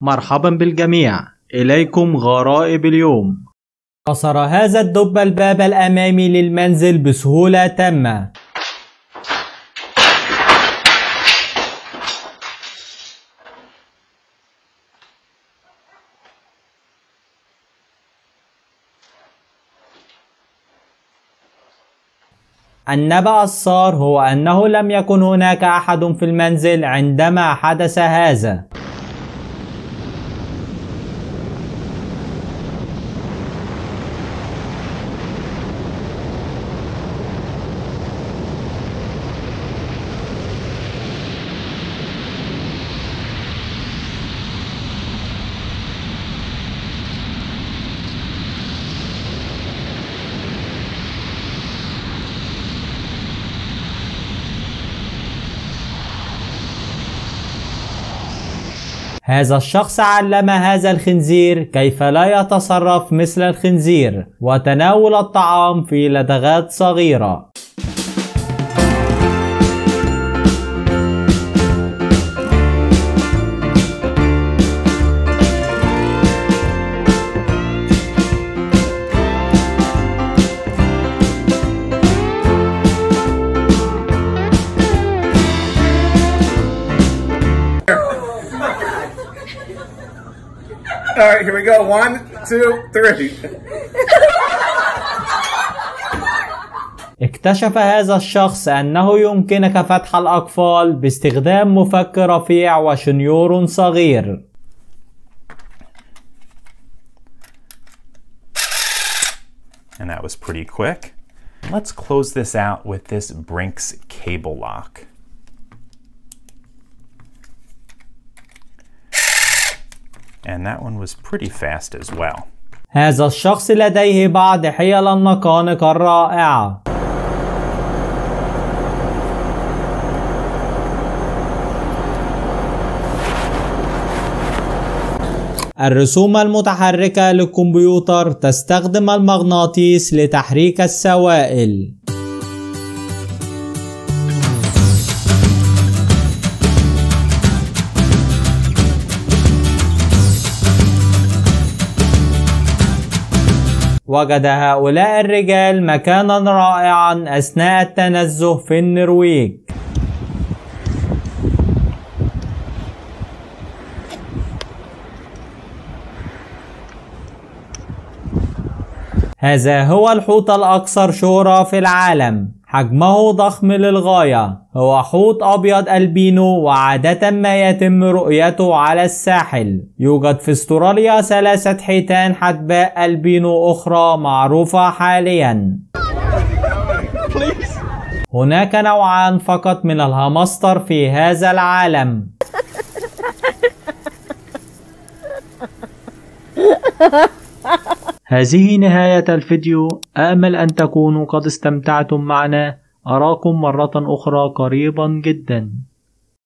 مرحبا بالجميع. إليكم غرائب اليوم. كسر هذا الدب الباب الأمامي للمنزل بسهولة تامة. النبأ السار هو أنه لم يكن هناك أحد في المنزل عندما حدث هذا. هذا الشخص علم هذا الخنزير كيف لا يتصرف مثل الخنزير وتناول الطعام في لدغات صغيرة. All right, here we go. One, two, three. اكتشف هذا الشخص أنه يمكنك فتح الأقفال باستخدام مفك رفيع وشنيور صغير And that was pretty quick. Let's close this out with this Brinks cable lock. And that one was pretty fast as well. هذا الشخص لديه بعض حيل النقانق الرائعة الرسوم المتحركة للكمبيوتر تستخدم المغناطيس لتحريك السوائل وجد هؤلاء الرجال مكانا رائعا أثناء التنزه في النرويج. هذا هو الحوت الأكثر شهرة في العالم. حجمه ضخم للغاية. هو حوت أبيض ألبينو وعادة ما يتم رؤيته على الساحل. يوجد في استراليا ثلاثة حيتان حدباء ألبينو أخرى معروفة حاليا. هناك نوعان فقط من الهامستر في هذا العالم. هذه نهاية الفيديو. آمل أن تكونوا قد استمتعتم معنا. أراكم مرة أخرى قريبا جدا.